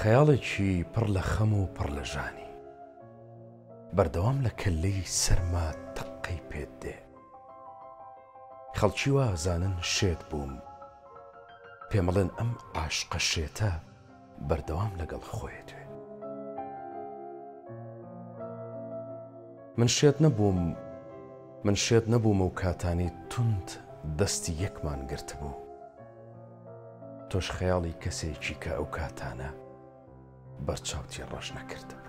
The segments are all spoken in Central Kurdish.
خەیاڵێکی پڕ لە خەم و پڕ لە ژانی بەردەوام لە کەللەی سەرما تەققەی پێت دێ خەڵکی وا ئەزانن شێت بووم پێمەڵێن ئەم عاشقە شێتە بەردەوام لەگەڵ خۆێ توێ. من شێت نەبووم من شێت نەبووم ئەو کاتانەی توند دەستی یەکمان گرتبوو تۆش خەیاڵی کەسێکی کە ئەو کاتانە بەرچاوتی ڕەش نەکردبوو.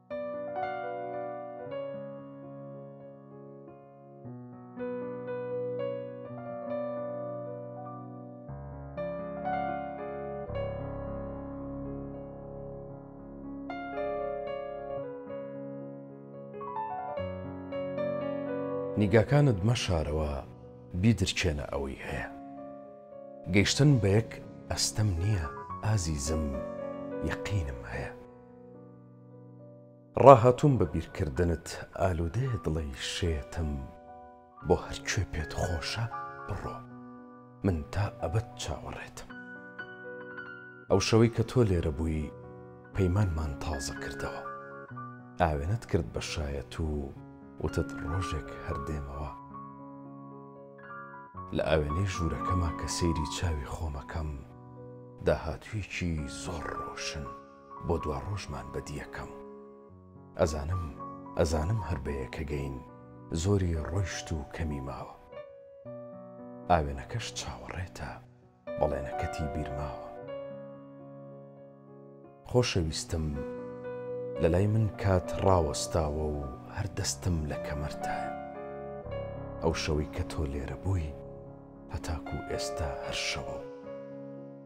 نیگاکانت مەشارەوە بیدرکێنە ئەوەی هەیە گەیشتن بە یەک ئەستەم نییە ئازیزم یەقینم هەیە. ڕاهاتووم بە بیرکردنت ئالوودەیە دڵەی شێتم بۆ هەر کوێ پێت خۆشە بڕۆ من تا ئەبەد چاوەڕێتم ئەو شەوەی کە تۆ لێرە بووی پەیمانمان تازە کردەوە ئاوێنەت کرد بە شایەت و وتت ڕۆژێک هەر دێمەوە لە ئاوێنەی ژوورەکەما کە سەیری چاوی خۆم ئەکەم داهاتوویەکی زۆر ڕۆشن. بۆ دواڕۆژمان بەدیەکەم ئەزانم ئەزانم هەر بەیەکەگەین زۆری ڕۆیشت و کەمی ماوە ئاوێنەکەش چاوەڕێتە بەڵێنەکەتی بیرماوە خۆشەویستم لەلای من کات ڕاوەستاوە و هەر دەستم لە کەمەرتایە ئەو شەوەی کە تۆ لێرە بووی هەتاکو ئێستا هەر شەوە و.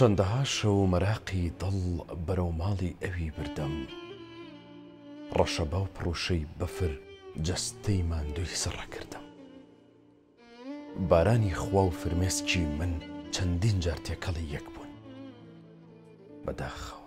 چەندەها شەو مەراقی دڵ بەرەو ماڵی ئەوی بردم. ڕەشە باو پڕوشەی بەفر جەستەی ماندووی سڕەکردم. بارانی خوا و فرمێسکی من چەندین جار تێکەڵی یەک بوون. بەداخەوە